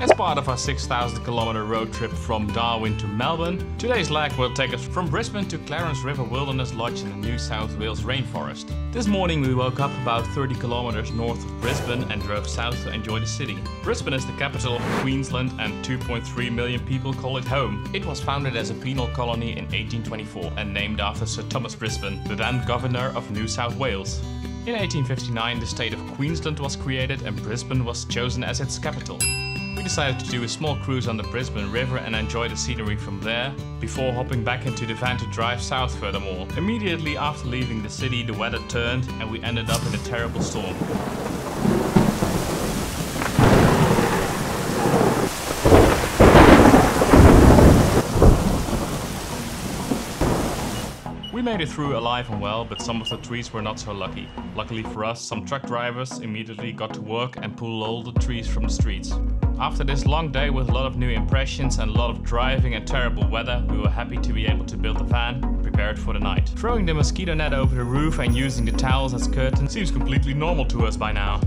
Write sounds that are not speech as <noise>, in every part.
As part of our 6,000 kilometer road trip from Darwin to Melbourne, today's leg will take us from Brisbane to Clarence River Wilderness Lodge in the New South Wales rainforest. This morning we woke up about 30 kilometers north of Brisbane and drove south to enjoy the city. Brisbane is the capital of Queensland and 2.3 million people call it home. It was founded as a penal colony in 1824 and named after Sir Thomas Brisbane, the then Governor of New South Wales. In 1859 the state of Queensland was created and Brisbane was chosen as its capital. We decided to do a small cruise on the Brisbane River and enjoy the scenery from there, before hopping back into the van to drive south furthermore. Immediately after leaving the city the weather turned and we ended up in a terrible storm. We made it through alive and well, but some of the trees were not so lucky. Luckily for us, some truck drivers immediately got to work and pulled all the trees from the streets. After this long day with a lot of new impressions and a lot of driving and terrible weather, we were happy to be able to build the van, prepared for the night. Throwing the mosquito net over the roof and using the towels as curtains seems completely normal to us by now.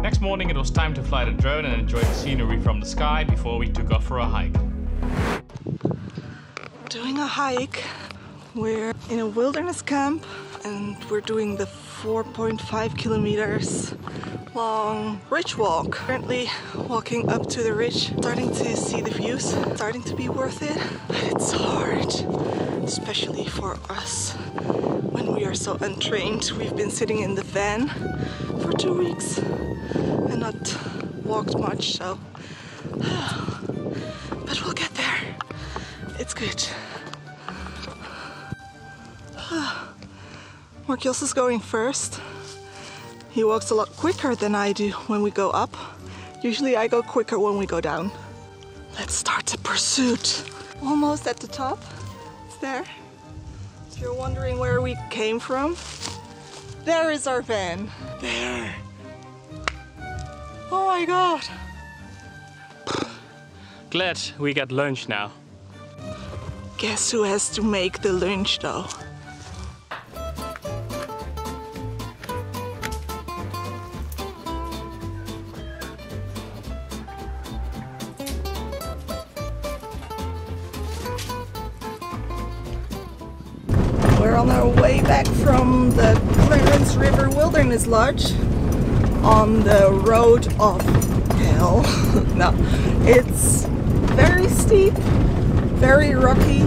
Next morning it was time to fly the drone and enjoy the scenery from the sky before we took off for a hike. Doing a hike. We're in a wilderness camp and we're doing the 4.5 kilometers long ridge walk. Currently walking up to the ridge, starting to see the views, starting to be worth it. It's hard, especially for us when we are so untrained. We've been sitting in the van for two weeks and not walked much, so. <sighs> But we'll get there. It's good. Mark Jos is going first. He walks a lot quicker than I do when we go up. Usually I go quicker when we go down. Let's start the pursuit. Almost at the top. It's there. If you're wondering where we came from, there is our van. There. Oh my god. Glad we got lunch now. Guess who has to make the lunch though? We're on our way back from the Clarence River Wilderness Lodge on the road of hell. <laughs> no, it's very steep, very rocky,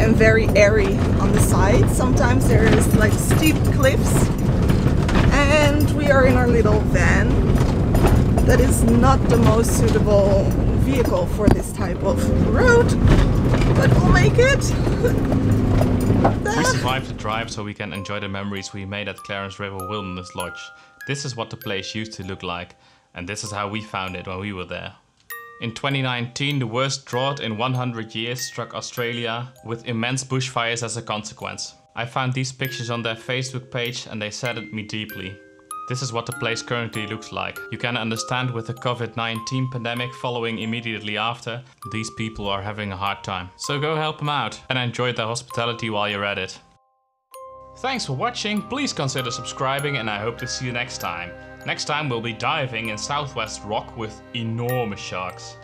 and very airy on the side. Sometimes there is like steep cliffs, and we are in our little van that is not the most suitable vehicle for this type of road, but we'll make it. <laughs> We ah. survived the drive so we can enjoy the memories we made at Clarence River Wilderness Lodge. This is what the place used to look like, and this is how we found it when we were there. In 2019, the worst drought in 100 years struck Australia, with immense bushfires as a consequence. I found these pictures on their Facebook page and they saddened me deeply. This is what the place currently looks like. You can understand with the COVID-19 pandemic following immediately after, these people are having a hard time. So go help them out and enjoy their hospitality while you're at it. Thanks for watching, please consider subscribing and I hope to see you next time. Next time we'll be diving in southwest rock with enormous sharks.